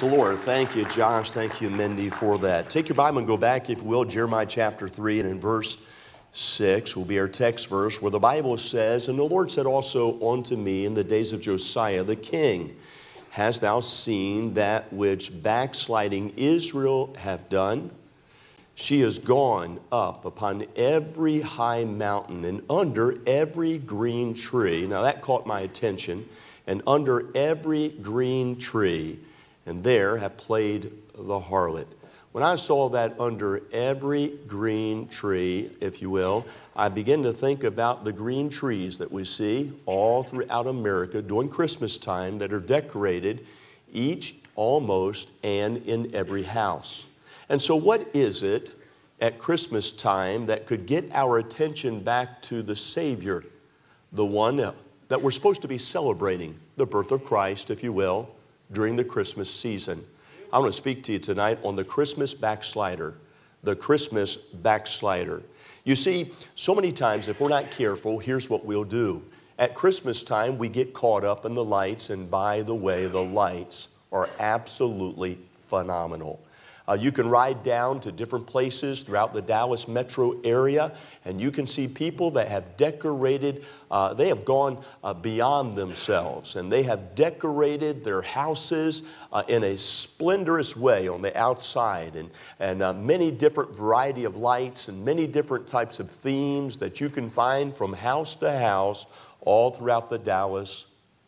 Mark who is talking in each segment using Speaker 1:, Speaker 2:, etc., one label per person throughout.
Speaker 1: The Lord. Thank you, Josh. Thank you, Mindy, for that. Take your Bible and go back, if you will, Jeremiah chapter 3 and in verse 6 will be our text verse where the Bible says, And the Lord said also unto me in the days of Josiah the king, Hast thou seen that which backsliding Israel have done? She has gone up upon every high mountain and under every green tree. Now that caught my attention. And under every green tree, and there have played the harlot. When I saw that under every green tree, if you will, I began to think about the green trees that we see all throughout America during Christmas time that are decorated each almost and in every house. And so, what is it at Christmas time that could get our attention back to the Savior, the one that we're supposed to be celebrating, the birth of Christ, if you will, during the Christmas season? I want to speak to you tonight on the Christmas backslider. The Christmas backslider. You see, so many times, if we're not careful, here's what we'll do. At Christmas time, we get caught up in the lights, and by the way, the lights are absolutely phenomenal. Uh, you can ride down to different places throughout the Dallas metro area, and you can see people that have decorated, uh, they have gone uh, beyond themselves, and they have decorated their houses uh, in a splendorous way on the outside, and, and uh, many different variety of lights and many different types of themes that you can find from house to house all throughout the Dallas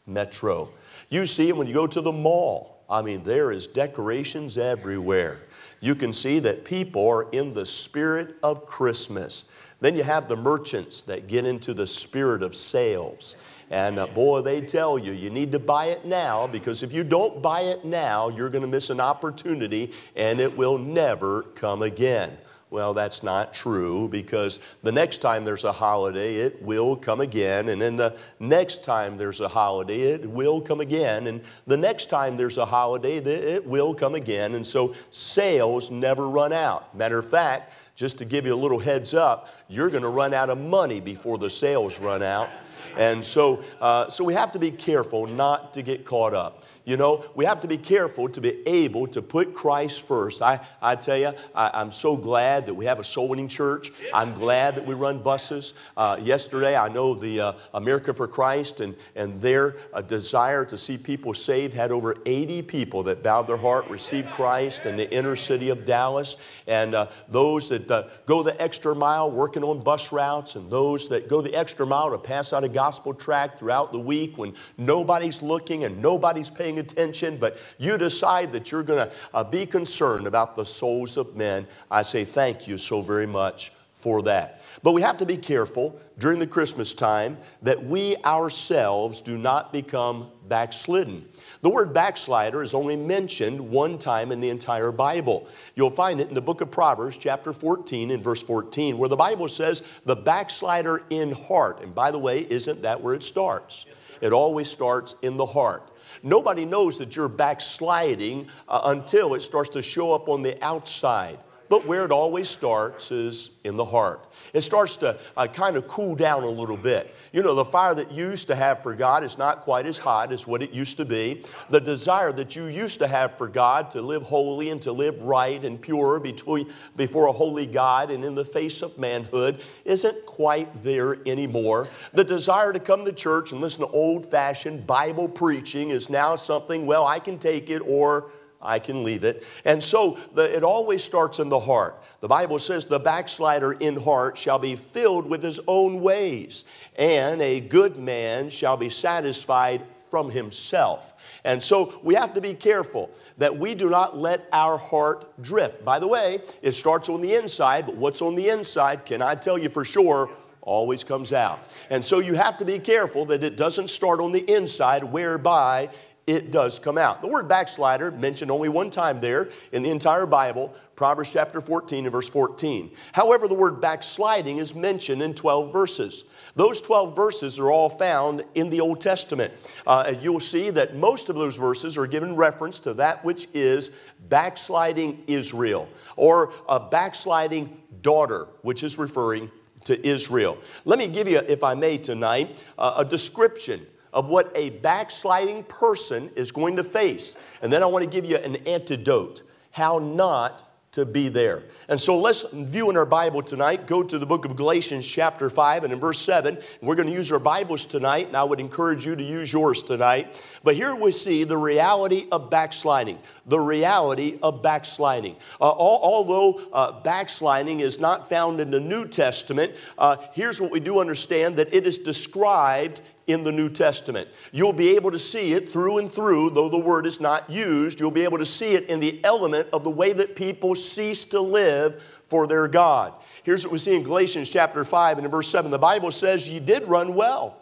Speaker 1: metro. You see it when you go to the mall. I mean, there is decorations everywhere you can see that people are in the spirit of Christmas. Then you have the merchants that get into the spirit of sales. And uh, boy, they tell you, you need to buy it now because if you don't buy it now, you're going to miss an opportunity and it will never come again. Well, that's not true because the next time there's a holiday, it will come again. And then the next time there's a holiday, it will come again. And the next time there's a holiday, it will come again. And so sales never run out. Matter of fact, just to give you a little heads up, you're going to run out of money before the sales run out. And so, uh, so we have to be careful not to get caught up. You know, we have to be careful to be able to put Christ first. I, I tell you, I, am so glad that we have a soul winning church. I'm glad that we run buses. Uh, yesterday, I know the uh, America for Christ and, and their uh, desire to see people saved had over 80 people that bowed their heart, received Christ in the inner city of Dallas. And uh, those that uh, go the extra mile working on bus routes, and those that go the extra mile to pass out a gospel tract throughout the week when nobody's looking and nobody's paying paying attention, but you decide that you're going to uh, be concerned about the souls of men, I say thank you so very much for that. But we have to be careful during the Christmas time that we ourselves do not become backslidden. The word backslider is only mentioned one time in the entire Bible. You'll find it in the book of Proverbs, chapter 14, and verse 14, where the Bible says, the backslider in heart. And by the way, isn't that where it starts? It always starts in the heart. Nobody knows that you're backsliding uh, until it starts to show up on the outside. But where it always starts is in the heart. It starts to uh, kind of cool down a little bit. You know, the fire that you used to have for God is not quite as hot as what it used to be. The desire that you used to have for God to live holy and to live right and pure between, before a holy God and in the face of manhood isn't quite there anymore. The desire to come to church and listen to old fashioned Bible preaching is now something, well, I can take it or I can leave it. And so the, it always starts in the heart. The Bible says, The backslider in heart shall be filled with his own ways, and a good man shall be satisfied from himself. And so we have to be careful that we do not let our heart drift. By the way, it starts on the inside, but what's on the inside, can I tell you for sure, always comes out. And so you have to be careful that it doesn't start on the inside, whereby it does come out. The word backslider mentioned only one time there in the entire Bible, Proverbs chapter 14 and verse 14. However, the word backsliding is mentioned in 12 verses. Those 12 verses are all found in the Old Testament. Uh, you'll see that most of those verses are given reference to that which is backsliding Israel or a backsliding daughter, which is referring to Israel. Let me give you, if I may, tonight, uh, a description of what a backsliding person is going to face. And then I want to give you an antidote how not to be there. And so let's view in our Bible tonight, go to the book of Galatians, chapter 5, and in verse 7. We're going to use our Bibles tonight, and I would encourage you to use yours tonight. But here we see the reality of backsliding. The reality of backsliding. Uh, although uh, backsliding is not found in the New Testament, uh, here's what we do understand that it is described in the New Testament. You'll be able to see it through and through, though the word is not used. You'll be able to see it in the element of the way that people cease to live for their God. Here's what we see in Galatians chapter 5 and in verse 7. The Bible says, You did run well.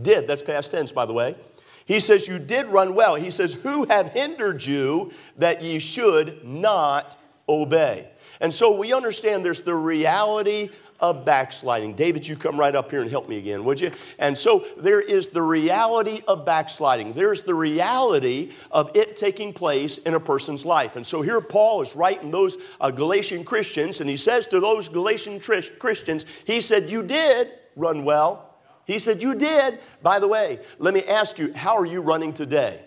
Speaker 1: Did, that's past tense, by the way. He says, You did run well. He says, Who have hindered you that ye should not obey? And so we understand there's the reality of backsliding. David, you come right up here and help me again, would you? And so there is the reality of backsliding. There's the reality of it taking place in a person's life. And so here Paul is writing those uh, Galatian Christians, and he says to those Galatian Christians, he said, You did run well. He said, You did. By the way, let me ask you, how are you running today?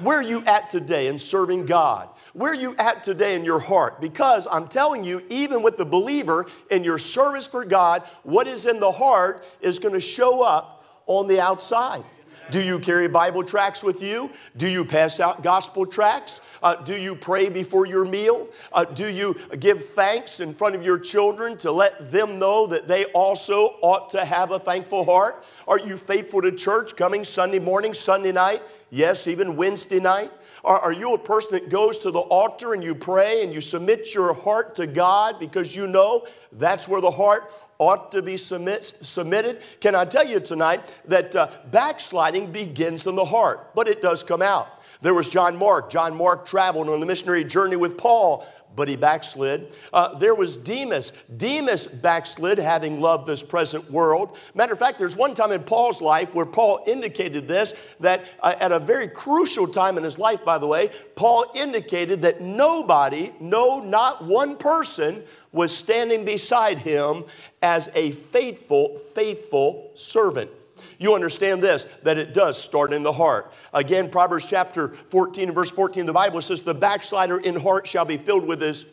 Speaker 1: Where are you at today in serving God? Where you at today in your heart? Because I'm telling you, even with the believer in your service for God, what is in the heart is going to show up on the outside. Do you carry Bible tracts with you? Do you pass out gospel tracts? Uh, do you pray before your meal? Uh, do you give thanks in front of your children to let them know that they also ought to have a thankful heart? Are you faithful to church coming Sunday morning, Sunday night? Yes, even Wednesday night? Are, are you a person that goes to the altar and you pray and you submit your heart to God because you know that's where the heart ought to be submit, submitted. Can I tell you tonight that uh, backsliding begins in the heart, but it does come out. There was John Mark. John Mark traveled on the missionary journey with Paul but he backslid. Uh, there was Demas. Demas backslid, having loved this present world. Matter of fact, there's one time in Paul's life where Paul indicated this that uh, at a very crucial time in his life, by the way, Paul indicated that nobody, no, not one person, was standing beside him as a faithful, faithful servant you understand this, that it does start in the heart. Again, Proverbs chapter 14 verse 14, the Bible says, The backslider in heart shall be filled with his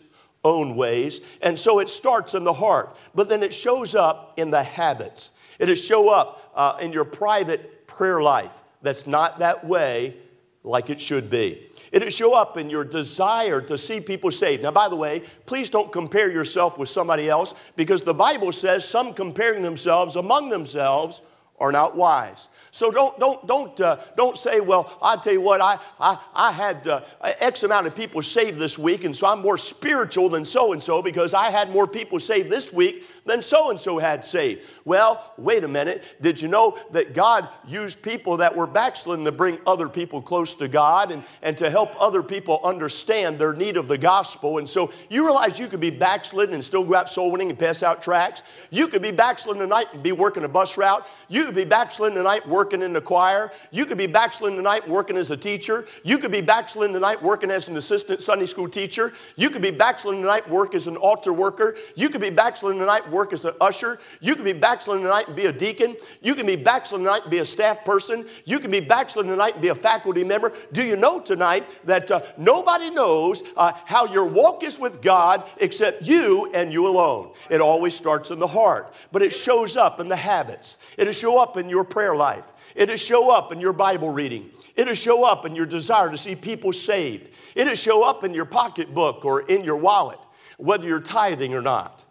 Speaker 1: own ways. And so it starts in the heart, but then it shows up in the habits. It'll show up uh, in your private prayer life that's not that way like it should be. It'll show up in your desire to see people saved. Now, by the way, please don't compare yourself with somebody else because the Bible says some comparing themselves among themselves are not wise. So don't, don't, don't, uh, don't say, well, i tell you what, I, I, I had uh, X amount of people saved this week, and so I'm more spiritual than so and so because I had more people saved this week than so and so had saved. Well, wait a minute. Did you know that God used people that were backslidden to bring other people close to God and, and to help other people understand their need of the gospel? And so you realize you could be backslidden and still go out soul winning and pass out tracts. You could be backslidden tonight and be working a bus route. You could be backslidden tonight working in the choir. You could be backsliding tonight working as a teacher. You could be backsliding tonight working as an assistant Sunday school teacher. You could be backsliding tonight work as an altar worker. You could be backsliding tonight work as an usher. You could be backsliding tonight and be a deacon. You can be backsliding tonight and be a staff person. You can be backsliding tonight and be a faculty member. Do you know tonight that uh, nobody knows uh, how your walk is with God except you and you alone? It always starts in the heart, but it shows up in the habits. It'll show up in your prayer life. It'll show up in your Bible reading. It'll show up in your desire to see people saved. It'll show up in your pocketbook or in your wallet, whether you're tithing or not,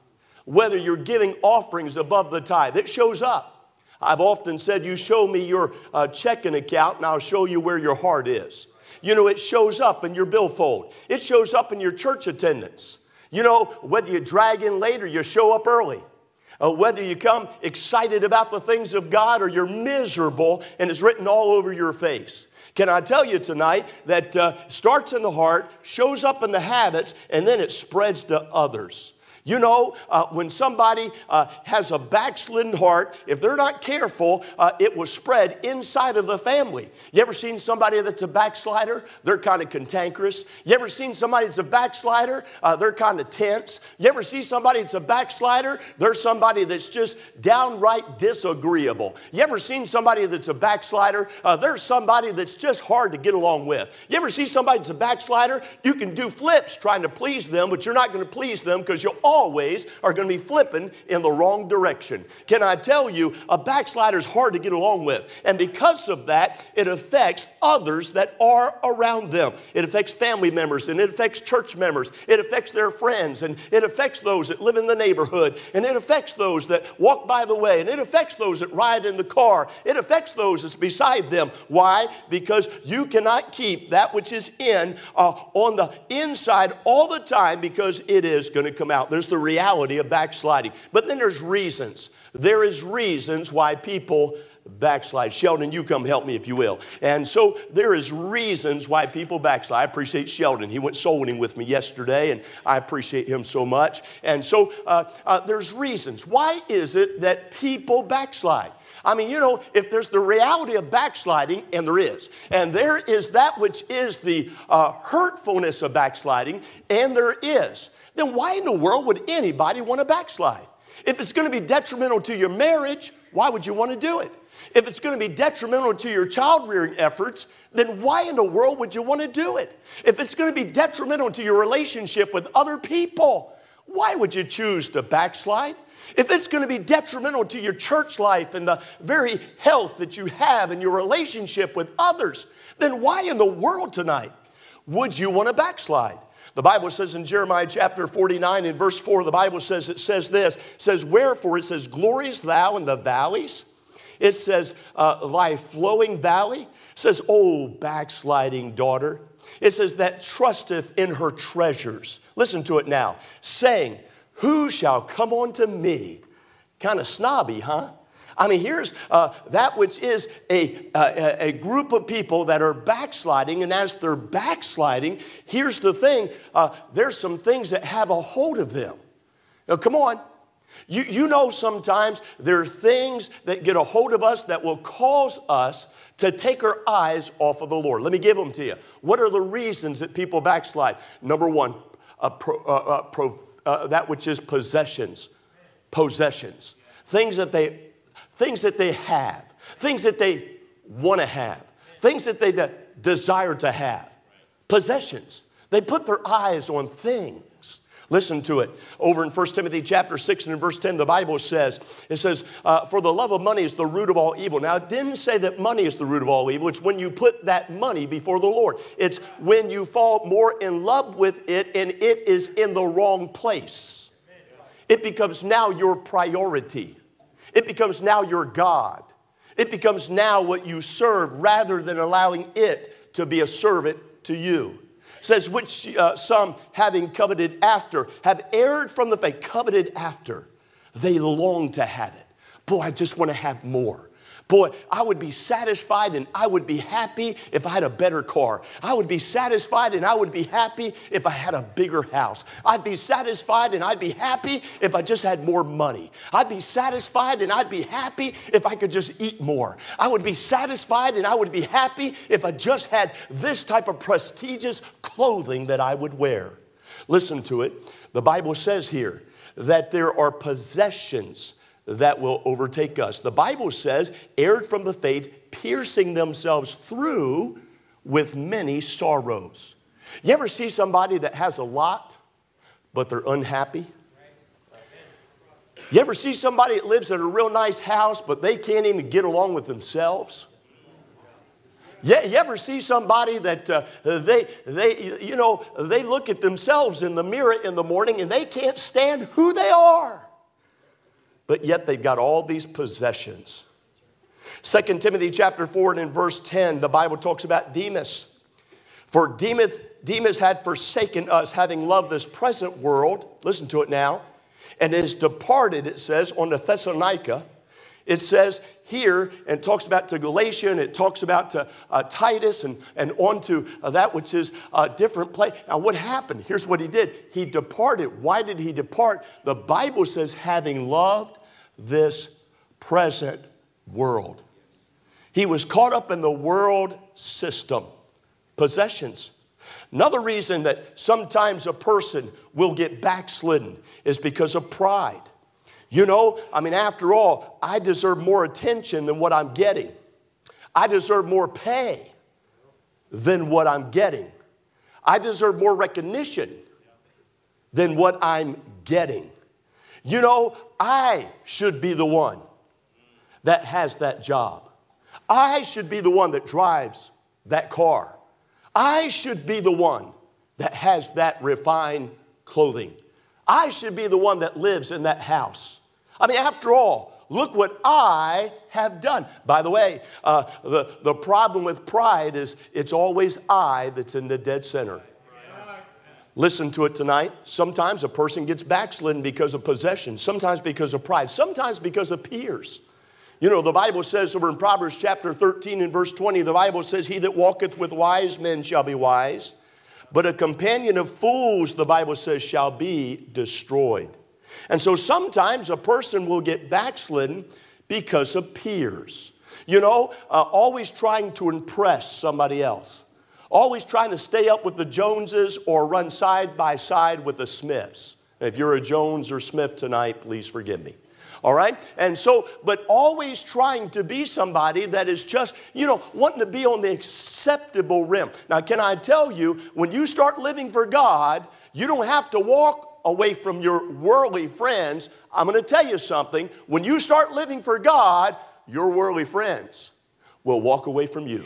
Speaker 1: whether you're giving offerings above the tithe. It shows up. I've often said, You show me your uh, checking account, and I'll show you where your heart is. You know, it shows up in your billfold, it shows up in your church attendance. You know, whether you drag in late or you show up early uh, whether you come excited about the things of God or you're miserable and it's written all over your face. Can I tell you tonight that uh, starts in the heart, shows up in the habits, and then it spreads to others? You know, uh, when somebody uh, has a backslidden heart, if they're not careful, uh, it will spread inside of the family. You ever seen somebody that's a backslider? They're kind of cantankerous. You ever seen somebody that's a backslider? Uh, they're kind of tense. You ever see somebody that's a backslider? They're somebody that's just downright disagreeable. You ever seen somebody that's a backslider? Uh, they're somebody that's just hard to get along with. You ever see somebody that's a backslider? You can do flips trying to please them, but you're not going to please them because you'll always are going to be flipping in the wrong direction. Can I tell you, a backslider is hard to get along with. And because of that, it affects others that are around them. It affects family members and it affects church members. It affects their friends and it affects those that live in the neighborhood and it affects those that walk by the way and it affects those that ride in the car. It affects those that's beside them. Why? Because you cannot keep that which is in uh, on the inside all the time because it is going to come out. There's the reality of backsliding. But then there's reasons. There is reasons why people backslide. Sheldon, you come help me if you will. And so there is reasons why people backslide. I appreciate Sheldon. He went soul winning with me yesterday, and I appreciate him so much. And so uh, uh, there's reasons. Why is it that people backslide? I mean, you know, if there's the reality of backsliding, and there is, and there is that which is the uh, hurtfulness of backsliding, and there is then why in the world would anybody want to backslide? If it's going to be detrimental to your marriage, why would you want to do it? If it's going to be detrimental to your child rearing efforts, then why in the world would you want to do it? If it's going to be detrimental to your relationship with other people, why would you choose to backslide? If it's going to be detrimental to your church life and the very health that you have in your relationship with others, then why in the world tonight would you want to backslide? The Bible says in Jeremiah chapter 49 in verse 4, the Bible says, it says this, it says, Wherefore it says, Glorious thou in the valleys. It says, uh, Thy flowing valley. It says, O backsliding daughter. It says, That trusteth in her treasures. Listen to it now. Saying, Who shall come unto me? Kind of snobby, huh? I mean, here's uh, that which is a, a, a, group of people that are backsliding, and as they're backsliding, here's the thing uh, there's some things that have a hold of them. Now, come on. You, you know, sometimes there are things that get a hold of us that will cause us to take our eyes off of the Lord. Let me give them to you. What are the reasons that people backslide? Number one, uh, pro, uh, uh, pro, uh, that which is possessions. Possessions. Things that they things that they have, things that they want to have, things that they de- desire to have, possessions. They put their eyes on things. Listen to it. Over in 1 Timothy chapter 6 and in verse 10, the Bible says, it says, uh, for the love of money is the root of all evil. Now, it didn't say that money is the root of all evil. It's when you put that money before the Lord. It's when you fall more in love with it and it is in the wrong place. It becomes now your priority. It becomes now your God. It becomes now what you serve rather than allowing it to be a servant to you. It says, which uh, some having coveted after have erred from the faith, coveted after. They long to have it. Boy, I just want to have more. Boy, I would be satisfied and I would be happy if I had a better car. I would be satisfied and I would be happy if I had a bigger house. I'd be satisfied and I'd be happy if I just had more money. I'd be satisfied and I'd be happy if I could just eat more. I would be satisfied and I would be happy if I just had this type of prestigious clothing that I would wear. Listen to it. The Bible says here that there are possessions that will overtake us. The Bible says, erred from the faith, piercing themselves through with many sorrows. You ever see somebody that has a lot, but they're unhappy? You ever see somebody that lives in a real nice house, but they can't even get along with themselves? Yeah, you ever see somebody that uh, they, they, you know, they look at themselves in the mirror in the morning and they can't stand who they are? But yet they've got all these possessions. 2 Timothy chapter 4 and in verse 10, the Bible talks about Demas. For Demas, Demas had forsaken us, having loved this present world, listen to it now, and is departed, it says, on the Thessalonica, It says here and talks about to Galatia and it talks about to uh, Titus and, and on to uh, that which is a different place. Now, what happened? Here's what he did he departed. Why did he depart? The Bible says, having loved this present world. He was caught up in the world system, possessions. Another reason that sometimes a person will get backslidden is because of pride. You know, I mean, after all, I deserve more attention than what I'm getting. I deserve more pay than what I'm getting. I deserve more recognition than what I'm getting. You know, I should be the one that has that job. I should be the one that drives that car. I should be the one that has that refined clothing. I should be the one that lives in that house. I mean, after all, look what I have done. By the way, uh, the, the problem with pride is it's always I that's in the dead center. Listen to it tonight. Sometimes a person gets backslidden because of possession, sometimes because of pride, sometimes because of peers. You know, the Bible says over in Proverbs chapter 13 and verse 20, the Bible says, He that walketh with wise men shall be wise, but a companion of fools, the Bible says, shall be destroyed. And so sometimes a person will get backslidden because of peers. You know, uh, always trying to impress somebody else, always trying to stay up with the Joneses or run side by side with the Smiths. If you're a Jones or Smith tonight, please forgive me. All right? And so, but always trying to be somebody that is just, you know, wanting to be on the acceptable rim. Now, can I tell you, when you start living for God, you don't have to walk away from your worldly friends, I'm going to tell you something. When you start living for God, your worldly friends will walk away from you.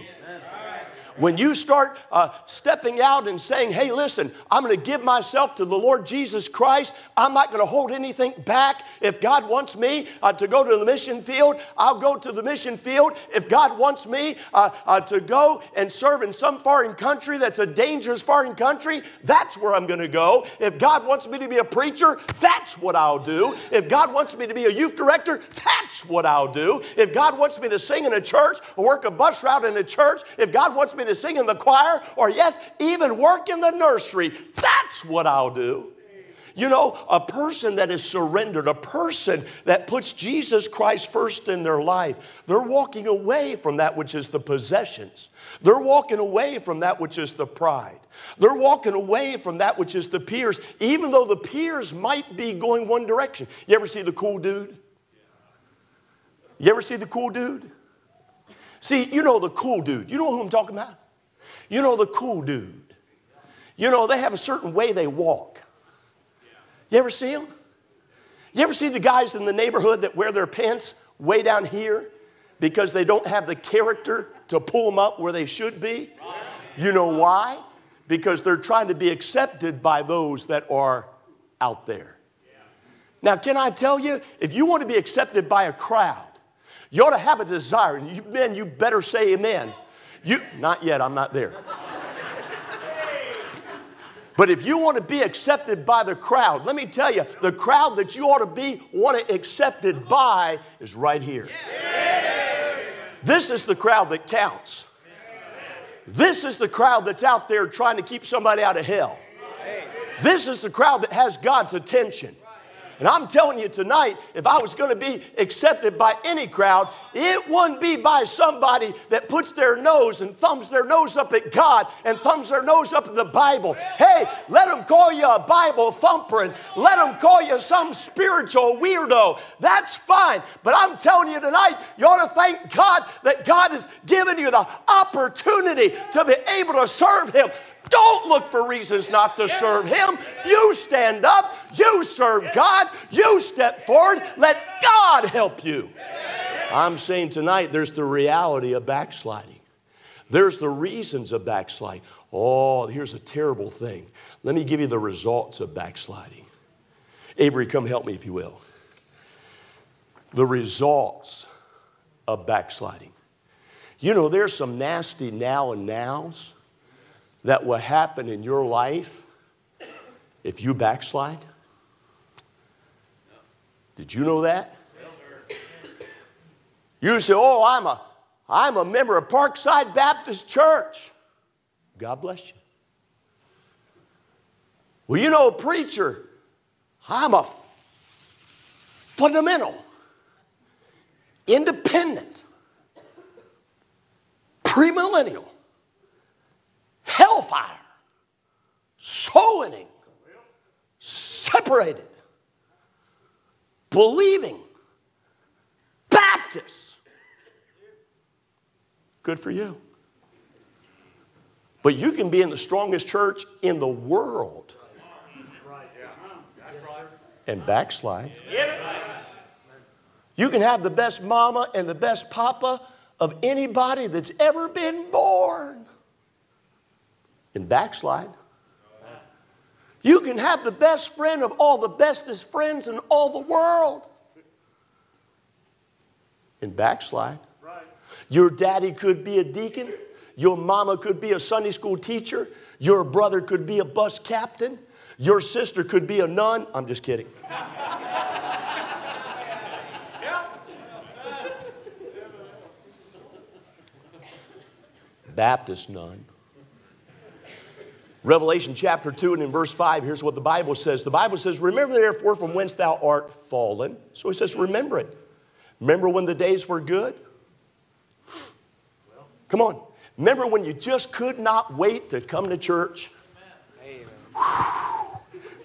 Speaker 1: When you start uh, stepping out and saying, hey, listen, I'm going to give myself to the Lord Jesus Christ, I'm not going to hold anything back. If God wants me uh, to go to the mission field, I'll go to the mission field. If God wants me uh, uh to go and serve in some foreign country that's a dangerous foreign country, that's where I'm going to go. If God wants me to be a preacher, that's what I'll do. If God wants me to be a youth director, that's what I'll do. If God wants me to sing in a church or work a bus route in a church, if God wants me to sing in the choir, or yes, even work in the nursery. That's what I'll do. You know, a person that is surrendered, a person that puts Jesus Christ first in their life, they're walking away from that which is the possessions. They're walking away from that which is the pride. They're walking away from that which is the peers, even though the peers might be going one direction. You ever see the cool dude? You ever see the cool dude? See, you know the cool dude. You know who I'm talking about? You know, the cool dude. You know, they have a certain way they walk. You ever see them? You ever see the guys in the neighborhood that wear their pants way down here because they don't have the character to pull them up where they should be? You know why? Because they're trying to be accepted by those that are out there. Now, can I tell you, if you want to be accepted by a crowd, you ought to have a desire. And you men, you better say amen you, not yet, I'm not there. But if you want to be accepted by the crowd, let me tell you, the crowd that you ought to be want to accepted by is right here. This is the crowd that counts. This is the crowd that's out there trying to keep somebody out of hell. This is the crowd that has God's attention. And I'm telling you tonight, if I was going to be accepted by any crowd, it wouldn't be by somebody that puts their nose and thumbs their nose up at God and thumbs their nose up at the Bible. Hey, let them call you a Bible thumper and let them call you some spiritual weirdo. That's fine. But I'm telling you tonight, you ought to thank God that God has given you the opportunity to be able to serve Him. Don't look for reasons not to serve Him. You stand up, you serve God, you step forward, let God help you. I'm saying tonight there's the reality of backsliding. There's the reasons of backsliding. Oh, here's a terrible thing. Let me give you the results of backsliding. Avery, come help me if you will. The results of backsliding. You know, there's some nasty now and nows that will happen in your life if you backslide? Did you know that? You say, Oh, I'm a, I'm a member of Parkside Baptist Church. God bless you. Well, you know, a preacher, I'm a fundamental, independent, premillennial, hellfire, soul winning, separated, believing, Baptist. Good for you. But you can be in the strongest church in the world and backslide. You can have the best mama and the best papa of anybody that's ever been born and backslide. You can have the best friend of all the bestest friends in all the world and backslide. Your daddy could be a deacon. Your mama could be a Sunday school teacher. Your brother could be a bus captain. Your sister could be a nun. I'm just kidding. Baptist nun. Revelation chapter 2 and in verse 5, here's what the Bible says. The Bible says, Remember therefore from whence thou art fallen. So he says, Remember it. Remember when the days were good? Come on. Remember when you just could not wait to come to church?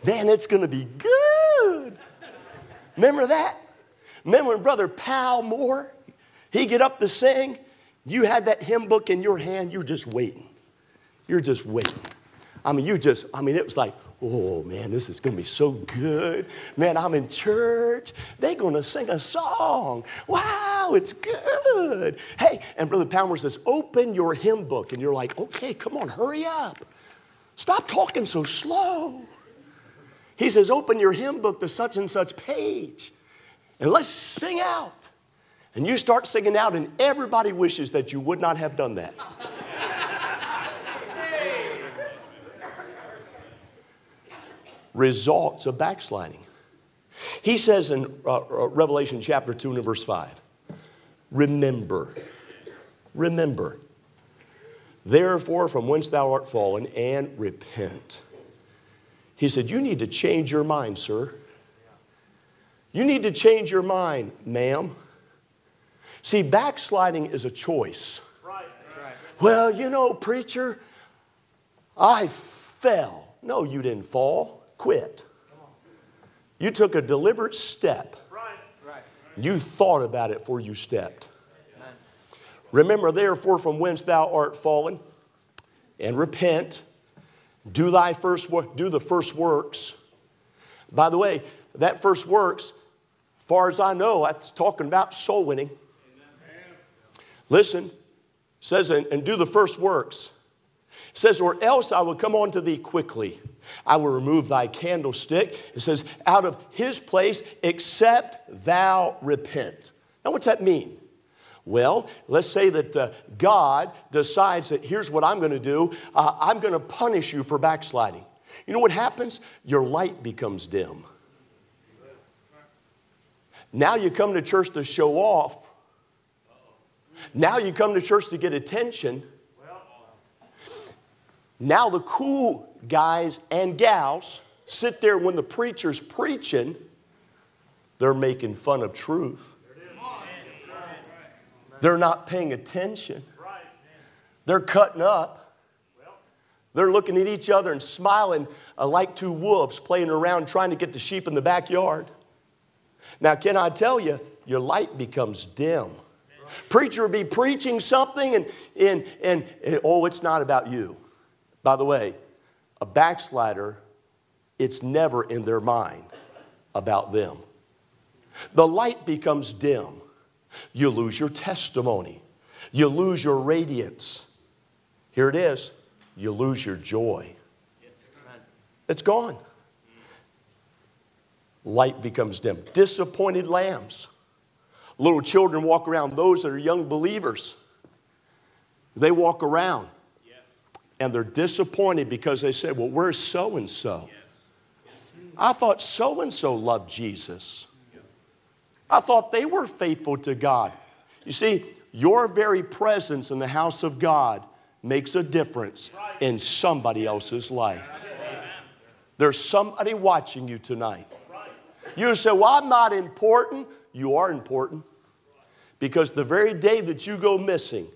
Speaker 1: Man, it's going to be good. Remember that? Remember when Brother Palmer, he get up to sing, you had that hymn book in your hand, you're just waiting. You're just waiting. I mean, you just, I mean, it was like, oh man, this is going to be so good. Man, I'm in church. They're going to sing a song. Wow, it's good. Hey, and Brother Palmer says, open your hymn book. And you're like, okay, come on, hurry up. Stop talking so slow. He says, open your hymn book to such and such page and let's sing out. And you start singing out, and everybody wishes that you would not have done that. Results of backsliding. He says in uh, uh, Revelation chapter 2 and verse 5 Remember, remember, therefore, from whence thou art fallen, and repent. He said, You need to change your mind, sir. You need to change your mind, ma'am. See, backsliding is a choice. Right. Well, you know, preacher, I fell. No, you didn't fall. Quit. You took a deliberate step. You thought about it before you stepped. Remember, therefore, from whence thou art fallen, and repent. Do thy first work, do the first works. By the way, that first works, far as I know, that's talking about soul winning. Listen, says, and, and do the first works. It says, or else I will come unto thee quickly. I will remove thy candlestick. It says, out of his place, except thou repent. Now, what's that mean? Well, let's say that uh, God decides that here's what I'm going to do uh, I'm going to punish you for backsliding. You know what happens? Your light becomes dim. Now you come to church to show off now you come to church to get attention. Now the cool guys and gals sit there when the preacher's preaching, they're making fun of truth. They're not paying attention. They're cutting up. They're looking at each other and smiling uh, like two wolves playing around trying to get the sheep in the backyard. Now, can I tell you, your light becomes dim. Preacher would be preaching something and, and, and, and, oh, it's not about you. By the way, a backslider, it's never in their mind about them. The light becomes dim. You lose your testimony. You lose your radiance. Here it is. You lose your joy. It's gone. Light becomes dim. Disappointed lambs. Little children walk around, those that are young believers, they walk around and they're disappointed because they say, Well, where's so and so? I thought so and so loved Jesus. I thought they were faithful to God. You see, your very presence in the house of God makes a difference in somebody else's life. There's somebody watching you tonight. You say, Well, I'm not important. You are important. Because the very day that you go missing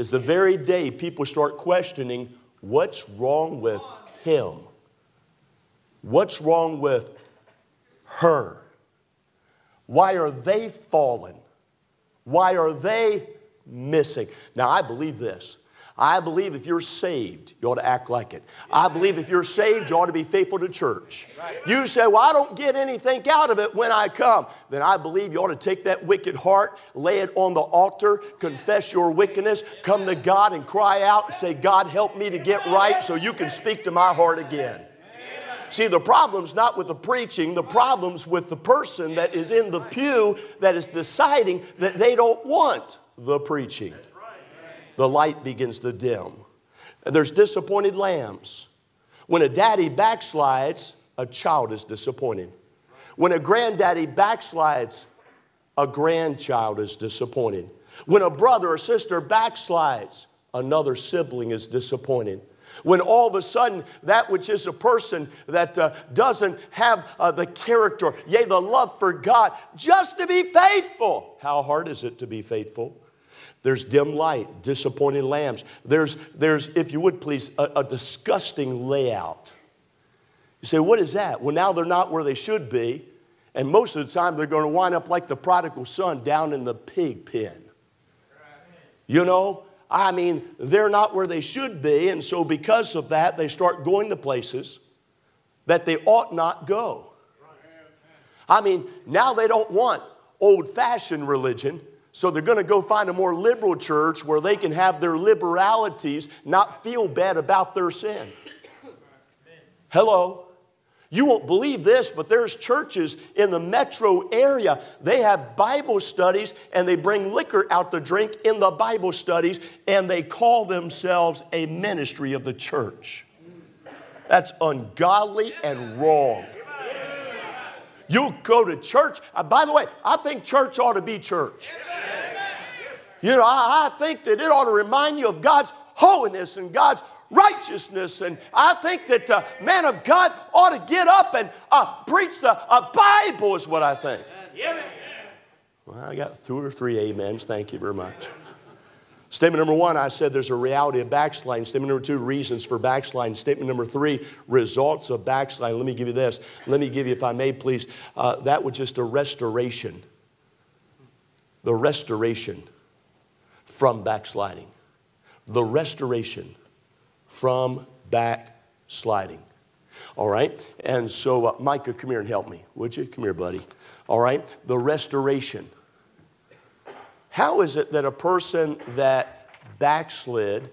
Speaker 1: is the very day people start questioning what's wrong with him? What's wrong with her? Why are they fallen? Why are they missing? Now, I believe this. I believe if you're saved, you ought to act like it. I believe if you're saved, you ought to be faithful to church. You say, Well, I don't get anything out of it when I come. Then I believe you ought to take that wicked heart, lay it on the altar, confess your wickedness, come to God and cry out and say, God, help me to get right so you can speak to my heart again. See, the problem's not with the preaching, the problem's with the person that is in the pew that is deciding that they don't want the preaching. The light begins to dim. There's disappointed lambs. When a daddy backslides, a child is disappointed. When a granddaddy backslides, a grandchild is disappointed. When a brother or sister backslides, another sibling is disappointed. When all of a sudden, that which is a person that uh, doesn't have uh, the character, yea, the love for God, just to be faithful. How hard is it to be faithful? There's dim light, disappointed lambs. There's, there's if you would please, a, a disgusting layout. You say, what is that? Well, now they're not where they should be. And most of the time, they're going to wind up like the prodigal son down in the pig pen. You know, I mean, they're not where they should be, and so because of that, they start going to places that they ought not go. I mean, now they don't want old fashioned religion, so they're going to go find a more liberal church where they can have their liberalities not feel bad about their sin. Hello. You won't believe this, but there's churches in the metro area. They have Bible studies and they bring liquor out to drink in the Bible studies and they call themselves a ministry of the church. That's ungodly and wrong. You go to church. Uh, by the way, I think church ought to be church. You know, I, I think that it ought to remind you of God's holiness and God's righteousness. And I think that the man of God ought to get up and uh, preach the uh, Bible, is what I think. Well, I got two or three amens. Thank you very much. Statement number one, I said there's a reality of backsliding. Statement number two, reasons for backsliding. Statement number three, results of backsliding. Let me give you this. Let me give you, if I may, please, uh, that was just a restoration. The restoration from backsliding. The restoration from backsliding. All right? And so, uh, Micah, come here and help me, would you? Come here, buddy. All right? The restoration. How is it that a person that backslid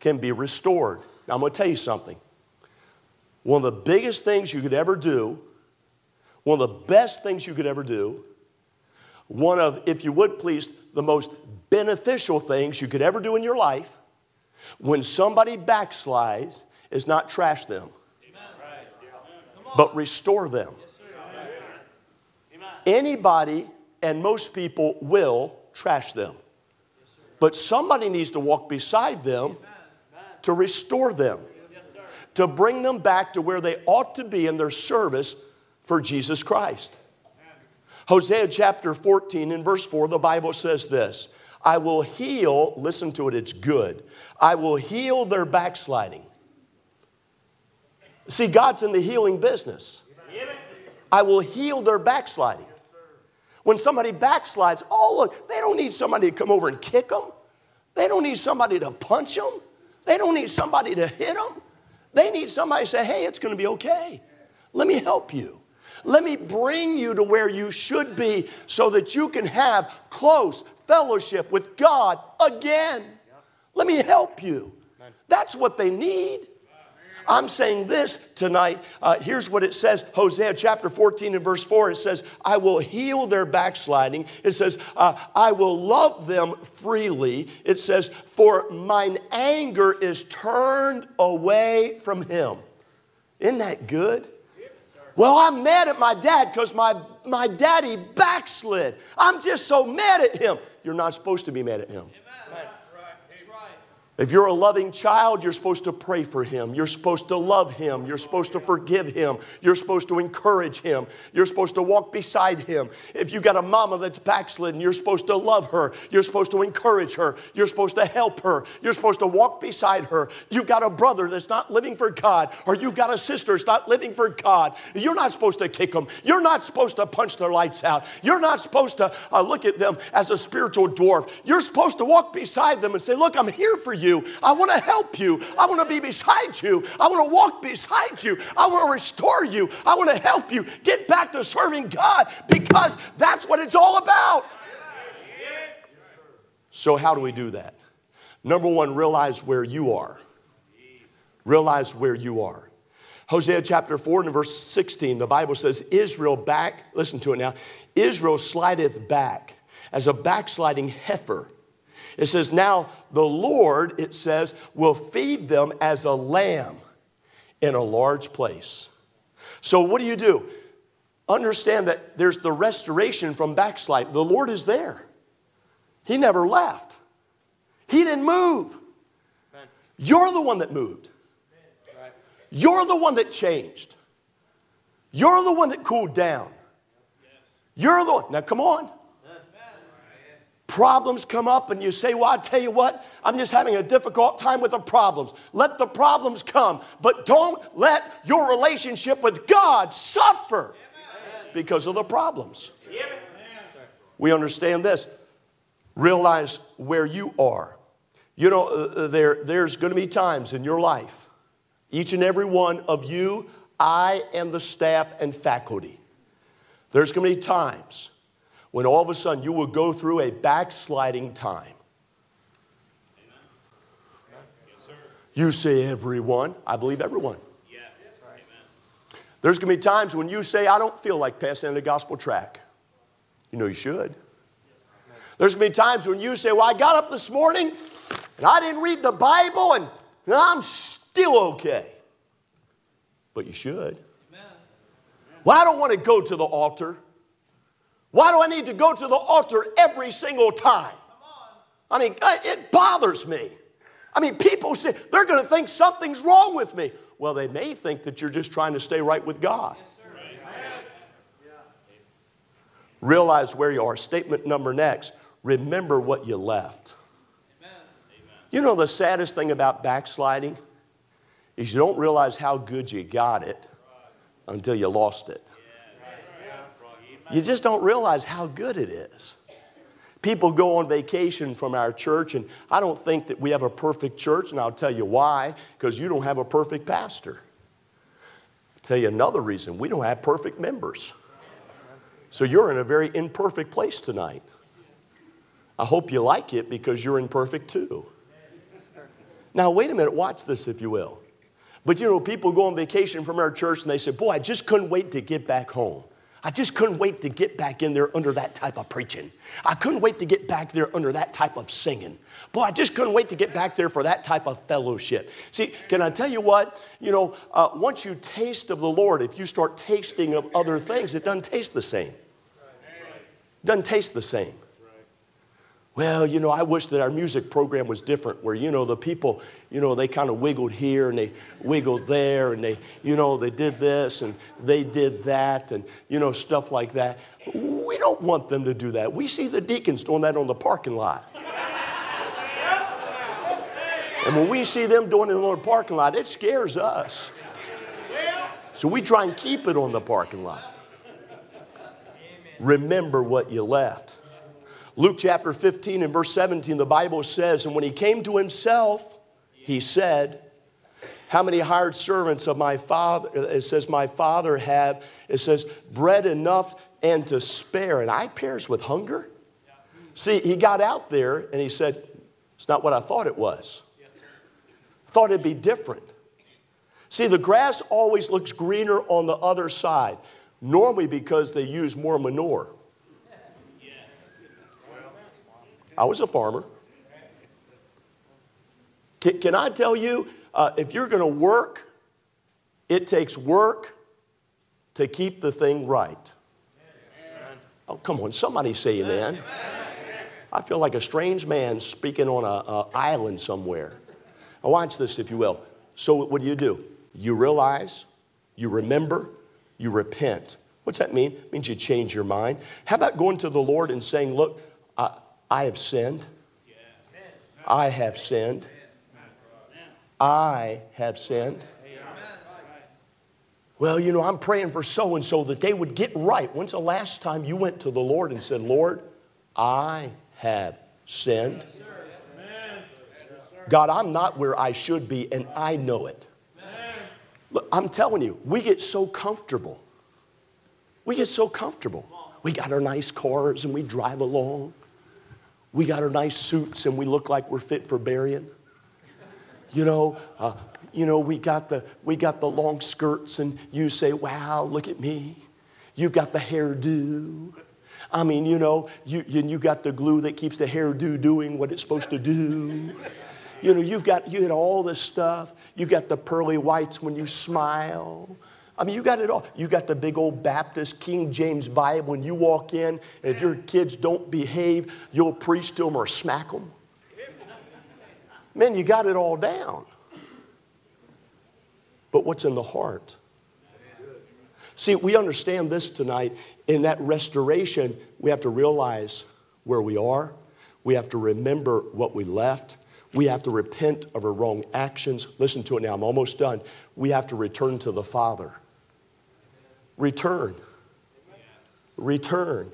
Speaker 1: can be restored? Now, I'm going to tell you something. One of the biggest things you could ever do, one of the best things you could ever do, one of, if you would please, the most beneficial things you could ever do in your life when somebody backslides is not trash them, but restore them. Anybody and most people will trash them. But somebody needs to walk beside them to restore them, to bring them back to where they ought to be in their service for Jesus Christ. Hosea chapter 14 and verse 4, the Bible says this I will heal, listen to it, it's good. I will heal their backsliding. See, God's in the healing business. I will heal their backsliding. When somebody backslides, oh, look, they don't need somebody to come over and kick them. They don't need somebody to punch them. They don't need somebody to hit them. They need somebody to say, hey, it's going to be okay. Let me help you. Let me bring you to where you should be so that you can have close fellowship with God again. Let me help you. That's what they need. I'm saying this tonight. Uh, here's what it says Hosea chapter 14 and verse 4. It says, I will heal their backsliding. It says, uh, I will love them freely. It says, For mine anger is turned away from him. Isn't that good? Well, I'm mad at my dad because my, my daddy backslid. I'm just so mad at him. You're not supposed to be mad at him. If you're a loving child, you're supposed to pray for him. You're supposed to love him. You're supposed to forgive him. You're supposed to encourage him. You're supposed to walk beside him. If you got a mama that's backslidden, you're supposed to love her. You're supposed to encourage her. You're supposed to help her. You're supposed to walk beside her. You've got a brother that's not living for God, or you've got a sister that's not living for God. You're not supposed to kick them. You're not supposed to punch their lights out. You're not supposed to uh, look at them as a spiritual dwarf. You're supposed to walk beside them and say, Look, I'm here for you you. I want to help you. I want to be beside you. I want to walk beside you. I want to restore you. I want to help you get back to serving God because that's what it's all about. So, how do we do that? Number one, realize where you are. Realize where you are. Hosea chapter 4 and verse 16, the Bible says, Israel back, listen to it now, Israel slideth back as a backsliding heifer it says, Now the Lord, it says, will feed them as a lamb in a large place. So, what do you do? Understand that there's the restoration from backslide. The Lord is there, He never left, He didn't move. You're the one that moved. You're the one that changed. You're the one that cooled down. You're the one. Now, come on problems come up and you say, Well, I tell you what, I'm just having a difficult time with the problems. Let the problems come, but don't let your relationship with God suffer because of the problems. We understand this. Realize where you are. You know, uh, uh there, there's going to be times in your life, each and every one of you, I, and the staff and faculty, there's going to be times when all of a sudden you will go through a backsliding time. You say everyone. I believe everyone. There's going to be times when you say, I don't feel like passing the gospel tract. You know you should. There's going to be times when you say, Well, I got up this morning and I didn't read the Bible and I'm still okay. But you should. Well, I don't want to go to the altar. Why do I need to go to the altar every single time? I mean, uh, it bothers me. I mean, people say they're going to think something's wrong with me. Well, they may think that you're just trying to stay right with God. Realize where you are. Statement number next remember what you left. You know, the saddest thing about backsliding is you don't realize how good you got it until you lost it. You just don't realize how good it is. People go on vacation from our church, and I don't think that we have a perfect church, and I'll tell you why because you don't have a perfect pastor. I'll tell you another reason we don't have perfect members. So you're in a very imperfect place tonight. I hope you like it because you're imperfect too. Now, wait a minute, watch this if you will. But you know, people go on vacation from our church and they say, Boy, I just couldn't wait to get back home. I just couldn't wait to get back in there under that type of preaching. I couldn't wait to get back there under that type of singing. Boy, I just couldn't wait to get back there for that type of fellowship. See, can I tell you what? You know, uh, once you taste of the Lord, if you start tasting of other things, it doesn't taste the same. Doesn't taste the same. Well, you know, I wish that our music program was different where, you know, the people, you know, they kind of wiggled here and they wiggled there and they, you know, they did this and they did that and, you know, stuff like that. We don't want them to do that. We see the deacons doing that on the parking lot. And when we see them doing it on the parking lot, it scares us. So we try and keep it on the parking lot. Remember what you left. Luke chapter 15 and verse 17, the Bible says, And when he came to himself, he said, How many hired servants of my father? It says, My father have, it says, bread enough and to spare, and I perish with hunger. See, he got out there and he said, It's not what I thought it was. thought it'd be different. See, the grass always looks greener on the other side, normally because they use more manure. I was a farmer. Can, can I tell you, uh, if you're going to work, it takes work to keep the thing right. Oh, come on, somebody say amen. I feel like a strange man speaking on an island somewhere. Now, watch this, if you will. So, what do you do? You realize, you remember, you repent. What's that mean? It means you change your mind. How about going to the Lord and saying, Look, I, I have sinned. I have sinned. I have sinned. Well, you know, I'm praying for so and so that they would get right. When's the last time you went to the Lord and said, Lord, I have sinned? God, I'm not where I should be, and I know it. Look, I'm telling you, we get so comfortable. We get so comfortable. We got our nice cars and we drive along. We got our nice suits and we look like we're fit for burying. You know, uh, you know, we got the we got the long skirts, and you say, "Wow, look at me." You've got the hairdo. I mean, you know, you, you, you got the glue that keeps the hairdo doing what it's supposed to do. You know, you've got, you had all this stuff. You got the pearly whites when you smile. I mean, you got it all. You got the big old Baptist King James Bible when you walk in, and if your kids don't behave, you'll preach to them or smack them. Man, you got it all down. But what's in the heart? See, we understand this tonight. In that restoration, we have to realize where we are. We have to remember what we left. We have to repent of our wrong actions. Listen to it now, I'm almost done. We have to return to the Father. Return. Return.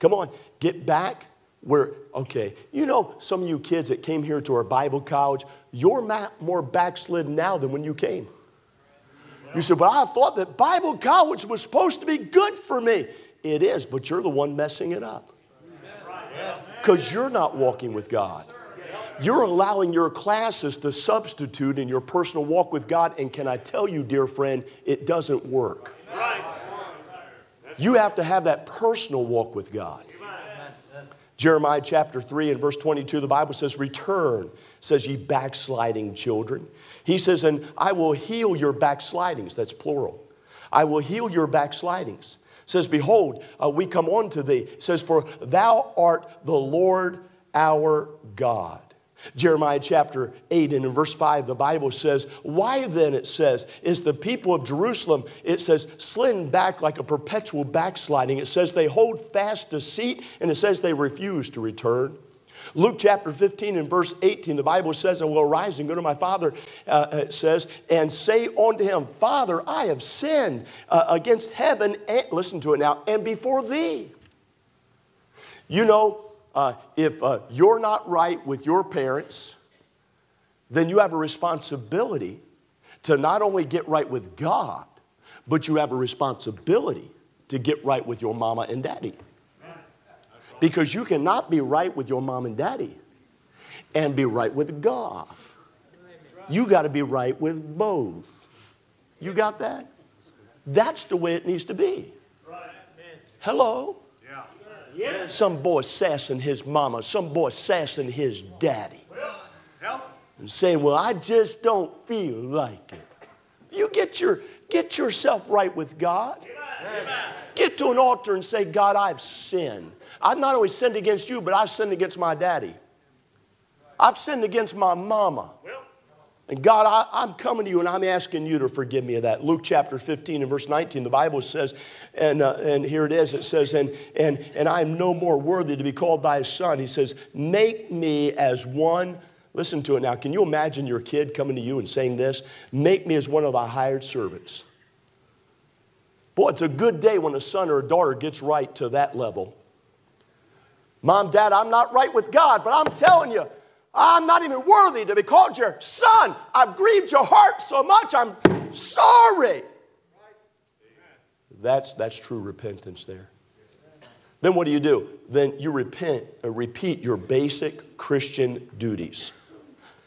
Speaker 1: Come on, get back where, okay, you know, some of you kids that came here to our Bible college, you're more backslidden now than when you came. You said, but I thought that Bible college was supposed to be good for me. It is, but you're the one messing it up. Because you're not walking with God. You're allowing your classes to substitute in your personal walk with God. And can I tell you, dear friend, it doesn't work. You have to have that personal walk with God. Jeremiah chapter 3 and verse 22, the Bible says, Return, says ye backsliding children. He says, And I will heal your backslidings. That's plural. I will heal your backslidings. says, Behold, uh, we come on to thee. says, For thou art the Lord our God. Jeremiah chapter 8 and in verse 5, the Bible says, Why then, it says, is the people of Jerusalem, it says, slidden back like a perpetual backsliding. It says they hold fast deceit, and it says they refuse to return. Luke chapter 15 and verse 18, the Bible says, I will arise and go to my father, uh, it says, and say unto him, Father, I have sinned uh, against heaven, and, listen to it now, and before thee. You know, uh, if uh, you're not right with your parents, then you have a responsibility to not only get right with God, but you have a responsibility to get right with your mama and daddy. Because you cannot be right with your mom and daddy and be right with God. You got to be right with both. You got that? That's the way it needs to be. Hello? Some boy sassing his mama, some boy sassing his daddy. And saying, Well, I just don't feel like it. You get, your, get yourself right with God. Get to an altar and say, God, I've sinned. I've not only sinned against you, but I've sinned against my daddy. I've sinned against my mama. And God, I, am coming to you and I'm asking you to forgive me of that. Luke chapter 15 and verse 19, the Bible says, and, uh, and here it is, it says, and, and, and I am no more worthy to be called thy son. He says, make me as one. Listen to it now. Can you imagine your kid coming to you and saying this? Make me as one of thy hired servants. Boy, it's a good day when a son or a daughter gets right to that level. Mom, dad, I'm not right with God, but I'm telling you, I'm not even worthy to be called your son. I've grieved your heart so much, I'm sorry. That's, that's true repentance there. Then what do you do? Then you repent, uh, repeat your basic Christian duties.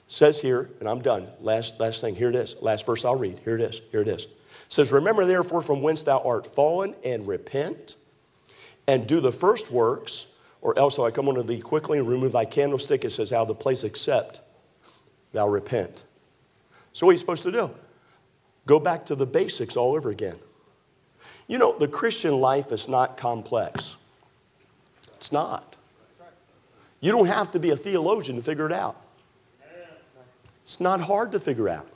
Speaker 1: says here, and I'm done. Last, last thing, here it is. Last verse I'll read. Here it is. Here it is. It says, Remember therefore from whence thou art fallen, and repent, and do the first works or else I come unto thee quickly and remove thy candlestick, it says, out of the place except thou repent. So what are you supposed to do? Go back to the basics all over again. You know, the Christian life is not complex. It's not. You don't have to be a theologian to figure it out. It's not hard to figure out.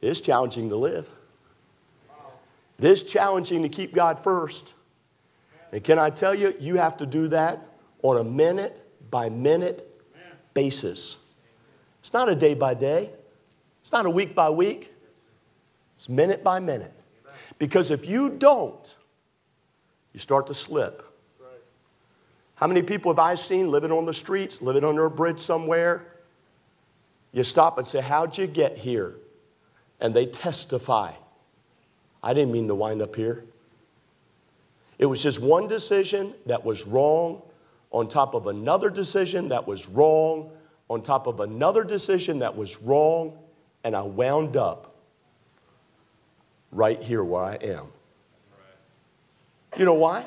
Speaker 1: It's challenging to live. It is challenging to keep God first. And can I tell you, you have to do that on a minute by minute basis. It's not a day by day, it's not a week by week, it's minute by minute. Because if you don't, you start to slip. How many people have I seen living on the streets, living under a bridge somewhere? You stop and say, How'd you get here? And they testify. I didn't mean to wind up here. It was just one decision that was wrong on top of another decision that was wrong on top of another decision that was wrong, and I wound up right here where I am. You know why?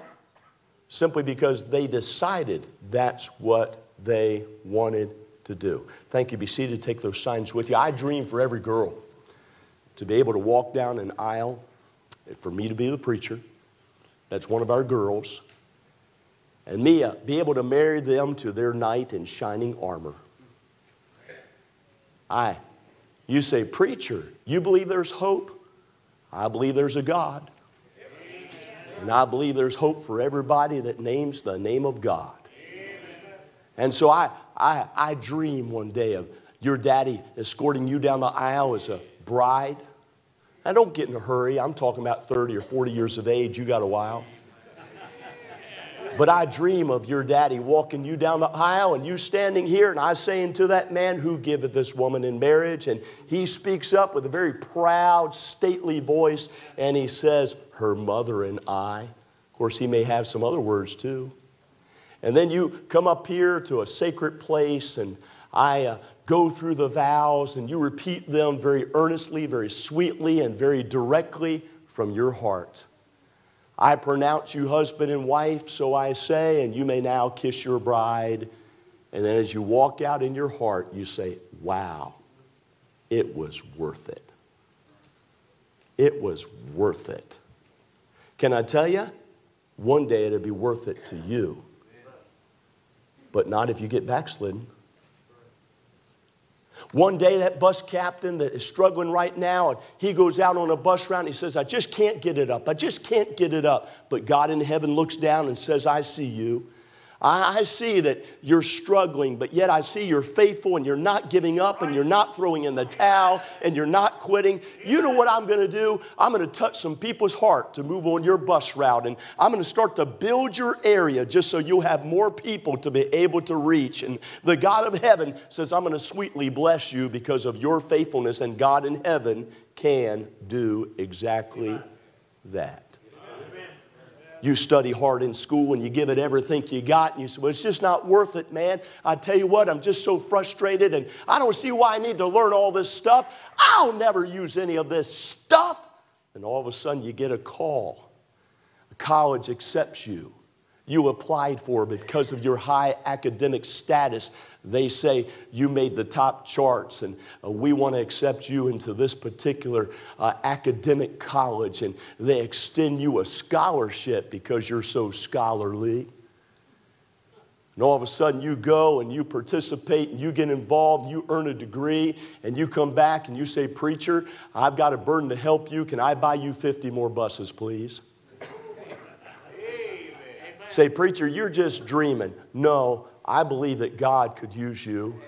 Speaker 1: Simply because they decided that's what they wanted to do. Thank you. Be seated. Take those signs with you. I dream for every girl to be able to walk down an aisle, for me to be the preacher. That's one of our girls. And uh, be able to marry them to their knight in shining armor. I, you say, Preacher, you believe there's hope? I believe there's a God. And I believe there's hope for everybody that names the name of God. And so I, I, I dream one day of your daddy escorting you down the aisle as a bride. Now, don't get in a hurry. I'm talking about 30 or 40 years of age. You got a while. But I dream of your daddy walking you down the aisle and you standing here, and I saying to that man, Who giveth this woman in marriage? And he speaks up with a very proud, stately voice, and he says, Her mother and I. Of course, he may have some other words too. And then you come up here to a sacred place, and I uh, go through the vows, and you repeat them very earnestly, very sweetly, and very directly from your heart. I pronounce you husband and wife, so I say, and you may now kiss your bride. And then as you walk out in your heart, you say, Wow, it was worth it. It was worth it. Can I tell you? One day it'll be worth it to you, but not if you get backslidden. One day, that bus captain that is struggling right now, and he goes out on a bus round, he says, I just can't get it up. I just can't get it up. But God in heaven looks down and says, I see you. I, see that you're struggling, but yet I see you're faithful and you're not giving up and you're not throwing in the towel and you're not quitting. You know what I'm going to do? I'm going to touch some people's heart to move on your bus route and I'm going to start to build your area just so you'll have more people to be able to reach. And the God of heaven says, I'm going to sweetly bless you because of your faithfulness, and God in heaven can do exactly that. You study hard in school and you give it everything you got, and you say, Well, it's just not worth it, man. I tell you what, I'm just so frustrated, and I don't see why I need to learn all this stuff. I'll never use any of this stuff. And all of a sudden, you get a call. The college accepts you you applied for because of your high academic status. They say you made the top charts and uh, we want to accept you into this particular uh, academic college and they extend you a scholarship because you're so scholarly. And all of a sudden you go and you participate and you get involved, and you earn a degree, and you come back and you say, Preacher, I've got a burden to help you. Can I buy you 50 more buses, please? Say, Preacher, you're just dreaming. No, I believe that God could use you.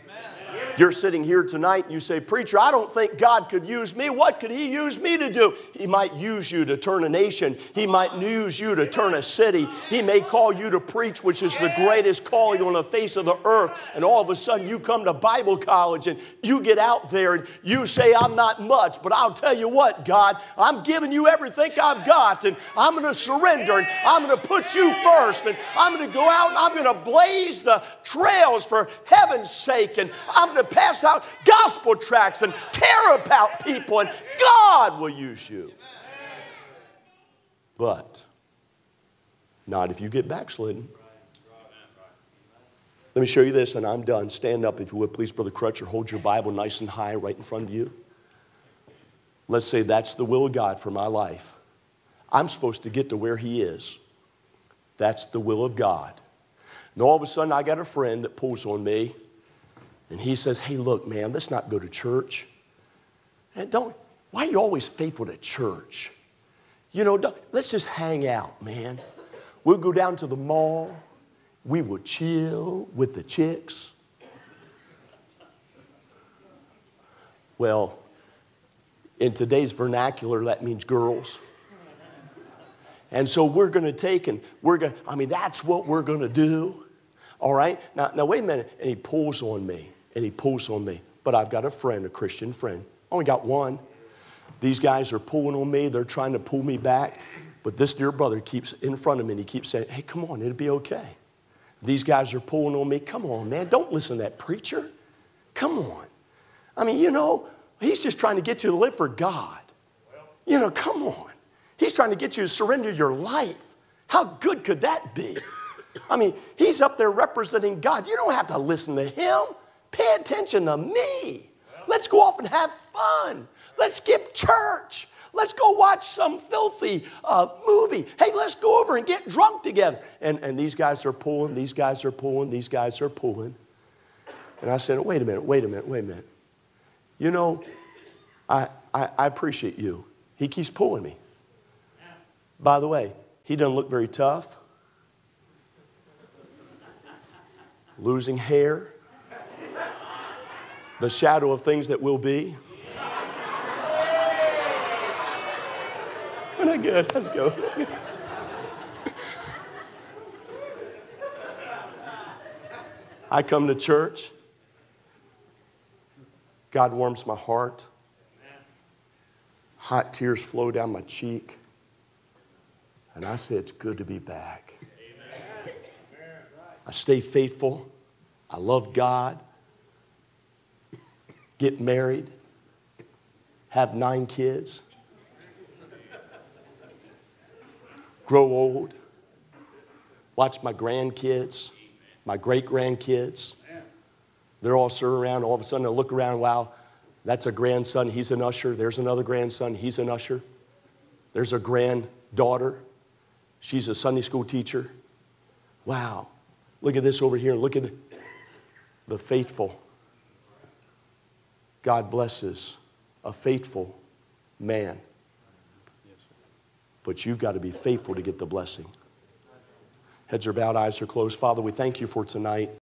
Speaker 1: You're sitting here tonight and you say, Preacher, I don't think God could use me. What could He use me to do? He might use you to turn a nation, He might use you to turn a city. He may call you to preach, which is the greatest calling on the face of the earth. And all of a sudden, you come to Bible college and you get out there and you say, I'm not much, but I'll tell you what, God, I'm giving you everything I've got, and I'm going to surrender, and I'm going to put you first, and I'm going to go out and I'm going to blaze the trails for heaven's sake, and I'm going to to pass out gospel tracts and care about people, and God will use you. But not if you get backslidden. Let me show you this, and I'm done. Stand up, if you would, please, Brother Crutcher. Hold your Bible nice and high right in front of you. Let's say that's the will of God for my life. I'm supposed to get to where He is. That's the will of God. And all of a sudden, I got a friend that pulls on me, and he says, Hey, look, man, let's not go to church. And don't, why are you always faithful to church? You know, let's just hang out, man. We'll go down to the mall. We will chill with the chicks. Well, in today's vernacular, that means girls. And so we're going to take and we're going to, I mean, that's what we're going to do. All right? Now, now, wait a minute. And he pulls on me, and he pulls on me. But I've got a friend, a Christian friend. Only got one. These guys are pulling on me. They're trying to pull me back. But this dear brother keeps in front of me and he keeps saying, Hey, come on, it'll be okay. These guys are pulling on me. Come on, man. Don't listen to that preacher. Come on. I mean, you know, he's just trying to get you to live for God. You know, come on. He's trying to get you to surrender your life. How good could that be? I mean, he's up there representing God. You don't have to listen to him. Pay attention to me. Let's go off and have fun. Let's skip church. Let's go watch some filthy uh, movie. Hey, let's go over and get drunk together. And, and these guys are pulling, these guys are pulling, these guys are pulling. And I said, wait a minute, wait a minute, wait a minute. You know, I, I, I appreciate you. He keeps pulling me. By the way, he doesn't look very tough. Losing hair, the shadow of things that will be. Isn't that good? Let's go. I come to church. God warms my heart. Hot tears flow down my cheek. And I say, It's good to be back. I stay faithful. I love God. Get married. Have nine kids. grow old, watch my grandkids, my great grandkids. They're all sitting around. All of a sudden, I look around, wow, that's a grandson. He's an usher. There's another grandson. He's an usher. There's a granddaughter. She's a Sunday school teacher. Wow. Look at this over here. Look at the, the faithful. God blesses a faithful man but you've got to be faithful to get the blessing. Heads are bowed, eyes are closed. Father, we thank you for tonight.